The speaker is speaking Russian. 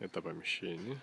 это помещение.